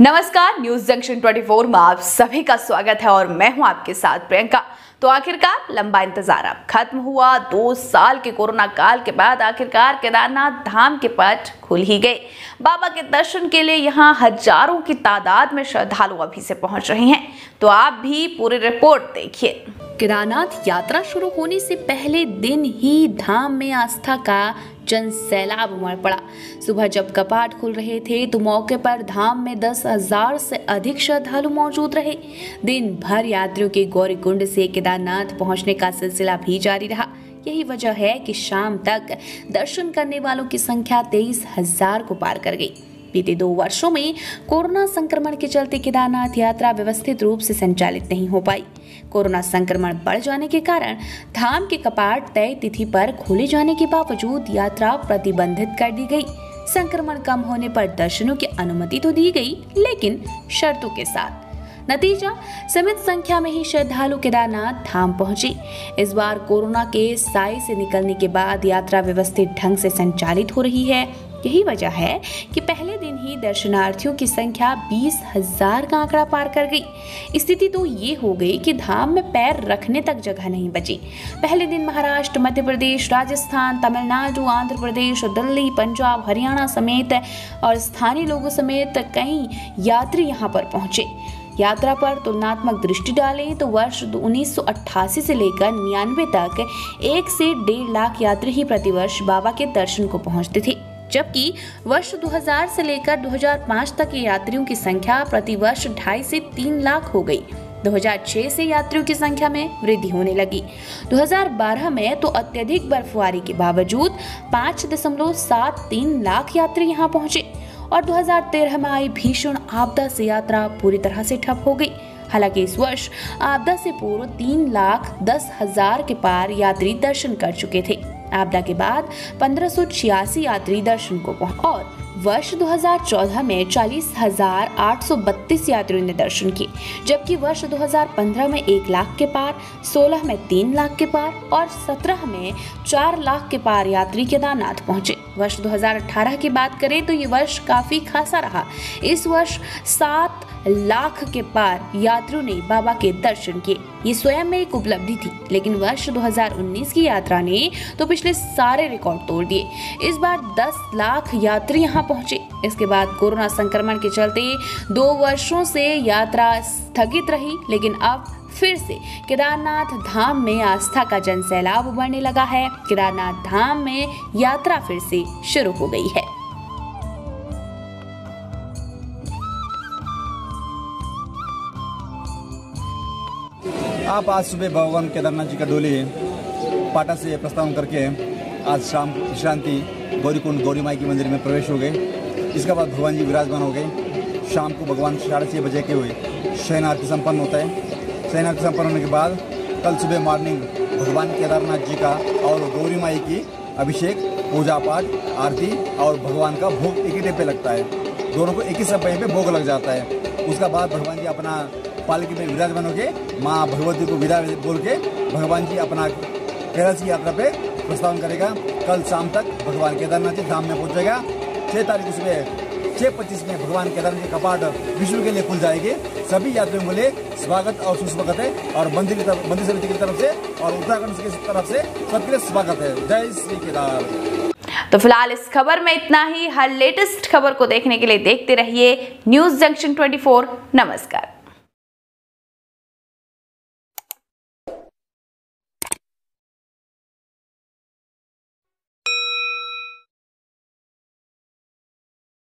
नमस्कार news junction 24 में आप सभी का स्वागत है और मैं हूँ आपके साथ प्रियंका। तो आखिरकार लंबा इंतज़ार अब खत्म हुआ। दो साल के कोरोना काल के बाद आखिरकार केदारनाथ धाम के पट खुल ही गए। बाबा के दर्शन के लिए यहाँ हज़ारों की तादाद में श्रद्धालु अभी से पहुँच रहे हैं। तो आप भी पूरी रिपोर्ट देखिए। केदारनाथ यात्रा शुरू होने से पहले दिन ही धाम में आस्था का जन सैलाब उमड़ पड़ा। सुबह जब कपाट खुल रहे थे तो मौके पर धाम में दस हज़ार से अधिक श्रद्धालु मौजूद रहे। दिन भर यात्रियों के गौरीकुंड से केदारनाथ पहुँचने का सिलसिला भी जारी रहा। यही वजह है कि शाम तक दर्शन करने वालों की संख्या तेईस हज़ार को पार कर गई। बीते दो वर्षों में कोरोना संक्रमण के चलते केदारनाथ यात्रा व्यवस्थित रूप से संचालित नहीं हो पाई। कोरोना संक्रमण बढ़ जाने के कारण धाम के कपाट तय तिथि पर खोले जाने के बावजूद यात्रा प्रतिबंधित कर दी गई। संक्रमण कम होने पर दर्शनों की अनुमति तो दी गई, लेकिन शर्तों के साथ। नतीजा, सीमित संख्या में ही श्रद्धालु केदारनाथ धाम पहुँचे। इस बार कोरोना के साय से निकलने के बाद यात्रा व्यवस्थित ढंग से संचालित हो रही है। यही वजह है कि पहले दिन ही दर्शनार्थियों की संख्या बीस हज़ार का आंकड़ा पार कर गई। स्थिति तो ये हो गई कि धाम में पैर रखने तक जगह नहीं बची। पहले दिन महाराष्ट्र, मध्य प्रदेश, राजस्थान, तमिलनाडु, आंध्र प्रदेश, दिल्ली, पंजाब, हरियाणा समेत और स्थानीय लोगों समेत कई यात्री यहाँ पर पहुँचे। यात्रा पर तुलनात्मक दृष्टि डालें तो वर्ष 1988 से लेकर निन्यानवे तक एक से डेढ़ लाख यात्री ही प्रतिवर्ष बाबा के दर्शन को पहुँचते थे। जबकि वर्ष 2000 से लेकर 2005 तक के यात्रियों की संख्या प्रति वर्ष ढाई से तीन लाख हो गई। 2006 से यात्रियों की संख्या में वृद्धि होने लगी। 2012 में तो अत्यधिक बर्फबारी के बावजूद 5.73 लाख यात्री यहाँ पहुँचे और 2013 में आई भीषण आपदा से यात्रा पूरी तरह से ठप हो गई। हालाँकि इस वर्ष आपदा से पूर्व तीन लाख दस हज़ार के पार यात्री दर्शन कर चुके थे। आपदा के बाद पंद्रह यात्री दर्शन को पहुँचे और वर्ष 2014 में चालीस हज़ार आठ सौ बत्तीस यात्रियों ने दर्शन किए, जबकि वर्ष 2015 में एक लाख के पार 16 में तीन लाख के पार और 17 में चार लाख के पार यात्री केदारनाथ पहुँचे। वर्ष 2018 की बात करें तो ये वर्ष काफ़ी खासा रहा। इस वर्ष सात लाख के पार यात्रियों ने बाबा के दर्शन किए। ये स्वयं में एक उपलब्धि थी, लेकिन वर्ष 2019 की यात्रा ने तो पिछले सारे रिकॉर्ड तोड़ दिए। इस बार 10 लाख यात्री यहाँ पहुँचे। इसके बाद कोरोना संक्रमण के चलते दो वर्षों से यात्रा स्थगित रही, लेकिन अब फिर से केदारनाथ धाम में आस्था का जन सैलाब उभरने लगा है। केदारनाथ धाम में यात्रा फिर से शुरू हो गई है। आप आज सुबह भगवान केदारनाथ जी का डोली पाटा से प्रस्थान करके आज शाम विश्रांति गौरीकुंड गौरी माई के मंदिर में प्रवेश हो गए। इसके बाद भगवान जी विराजमान हो गए। शाम को भगवान साढ़े छः बजे के हुए शयन आरती संपन्न होता है। शयन आरती संपन्न होने के बाद कल सुबह मॉर्निंग भगवान केदारनाथ जी का और गौरी माई की अभिषेक, पूजा पाठ, आरती और भगवान का भोग एक ही टाइम पे लगता है। दोनों को एक ही समय पे भोग लग जाता है। उसका बाद भगवान जी अपना पालकी में विराजमान होके माँ भगवती को विदा बोल के भगवान जी अपना कैलाश की यात्रा पे प्रस्तावन करेगा। कल शाम तक भगवान केदारनाथ जी धाम में पहुंचेगा। छः तारीख सुबह छह पच्चीस में भगवान केदारनाथ के कपाट विष्णु के लिए खुल जाएँगे। सभी यात्रियों के लिए स्वागत और सुस्वागत है और मंदिर मंदिर समिति की तरफ़ से और उत्तराखंड की तरफ़ से सबके स्वागत है। जय श्री केदार। तो फ़िलहाल इस खबर में इतना ही। हर लेटेस्ट खबर को देखने के लिए देखते रहिए न्यूज़ जंक्शन 24 नमस्कार।